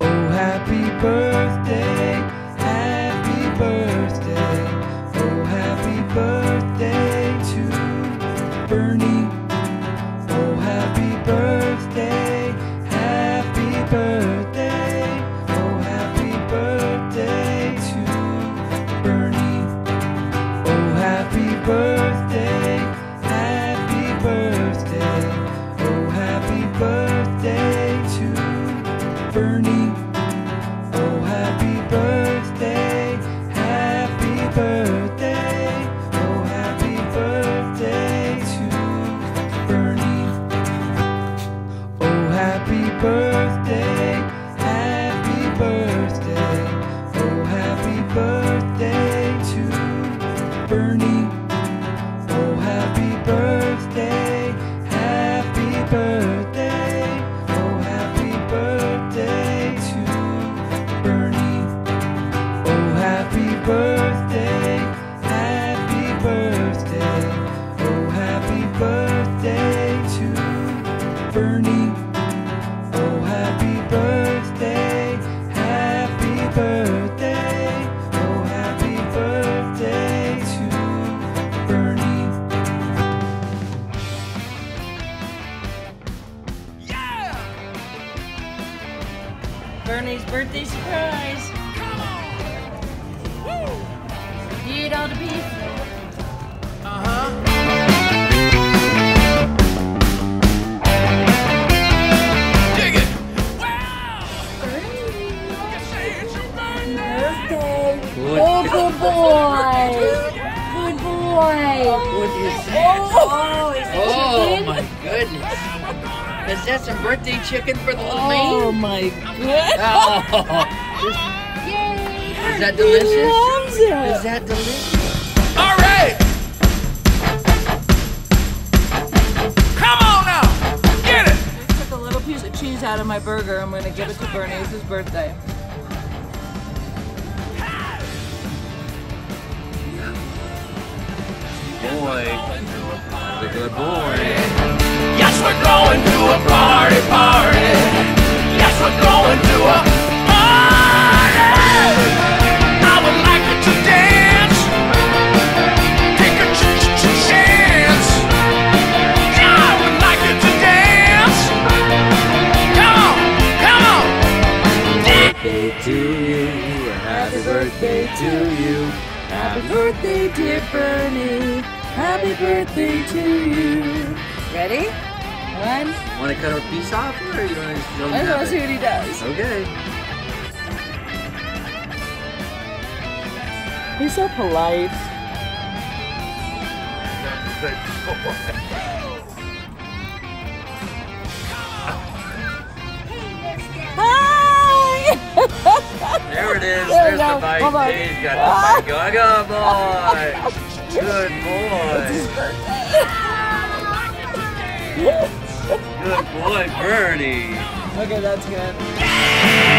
Oh, happy birthday, happy birthday. Oh, happy birthday to Bernie. Oh, happy birthday, happy birthday. Oh, happy birthday to Bernie. Oh, happy birthday, happy birthday. Oh, happy birthday to Bernie. Bernie's birthday surprise. You eat all the beef. Uh-huh. Oh, good boy. Good boy. What is Oh, is it Oh chicken? my goodness. Is that some birthday chicken for the little Oh my goodness. Oh, Yay. is that He delicious? loves it. Is that delicious? All right. Come on now. Get it. Took a little piece of cheese out of my burger. I'm gonna give it to Bernie. It's his birthday. Boy. That's a good boy. We're going to a party, party. Yes, we're going to a party. I would like you to dance. Take a ch ch ch chance. Yeah, I would like you to dance. Come on, come on. Happy Birthday to you. Happy birthday to you. Happy birthday, dear Bernie. Happy birthday to you. Ready? Want to cut a piece off or you want to show I me just want to see what he does. Okay. He's so polite. Hi! There it is. There There's the go. bite. Hold on. He's got the go, boy. Good boy. Good boy, Bernie. Okay, that's good.